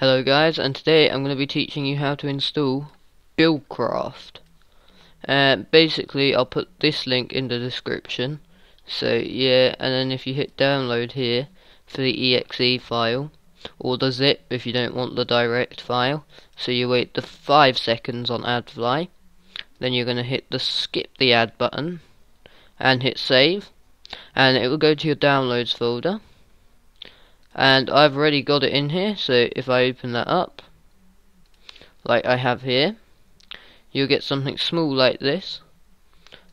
Hello guys, and today I'm going to be teaching you how to install Buildcraft. Uh, basically, I'll put this link in the description. So yeah, and then if you hit download here for the exe file, or the zip if you don't want the direct file, so you wait the 5 seconds on AdFly, then you're going to hit the skip the ad button, and hit save, and it will go to your downloads folder and I've already got it in here so if I open that up like I have here you'll get something small like this.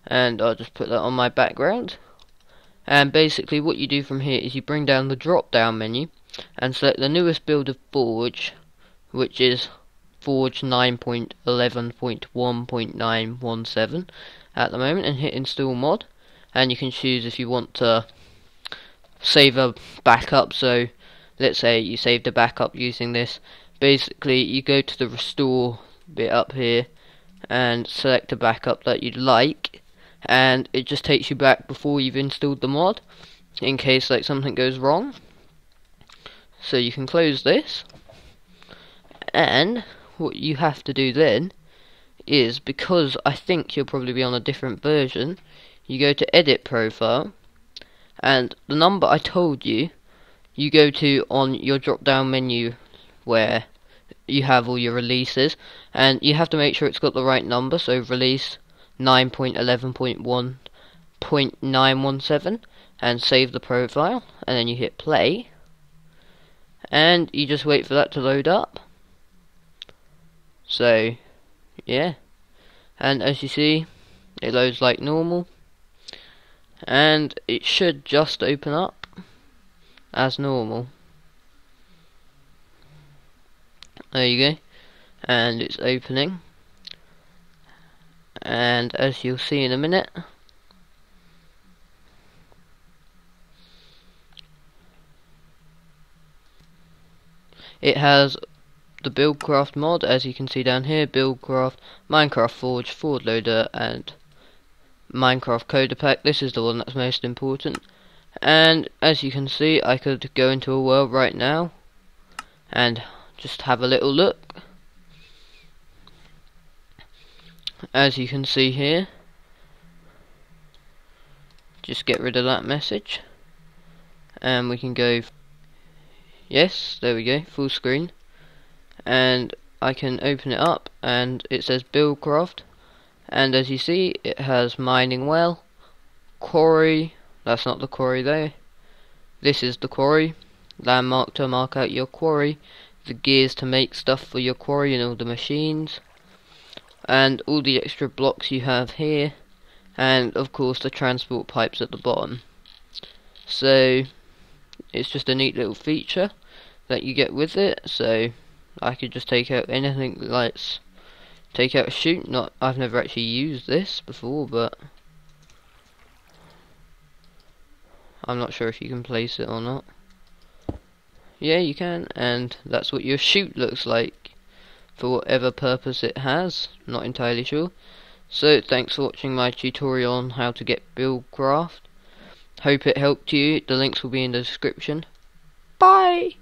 And I'll just put that on my background. And basically what you do from here is you bring down the drop down menu and select the newest build of Forge which is Forge 9.11.1.917 at the moment and hit install mod. And you can choose if you want to save a backup so let's say you saved a backup using this. Basically you go to the restore bit up here and select a backup that you'd like and it just takes you back before you've installed the mod in case like something goes wrong. So you can close this and what you have to do then is because I think you'll probably be on a different version you go to edit profile and the number I told you you go to on your drop down menu where you have all your releases and you have to make sure it's got the right number. So release 9.11.1.917 and save the profile and then you hit play. And you just wait for that to load up. So yeah. And as you see it loads like normal and it should just open up as normal. There you go. And it's opening. And as you'll see in a minute it has the Buildcraft mod as you can see down here Buildcraft, Minecraft Forge, Forge Loader and Minecraft Coder Pack. This is the one that's most important. And as you can see, I could go into a world right now and just have a little look. As you can see here, just get rid of that message. And we can go, yes, there we go, full screen. And I can open it up and it says Buildcraft and as you see it has mining well. Quarry that's not the quarry there. This is the quarry. Landmark to mark out your quarry. The gears to make stuff for your quarry and all the machines. And all the extra blocks you have here. And of course the transport pipes at the bottom. So it's just a neat little feature that you get with it. So I could just take out anything that's Take out a chute. Not, I've never actually used this before, but I'm not sure if you can place it or not. Yeah, you can, and that's what your chute looks like for whatever purpose it has. Not entirely sure. So, thanks for watching my tutorial on how to get Buildcraft. Hope it helped you. The links will be in the description. Bye!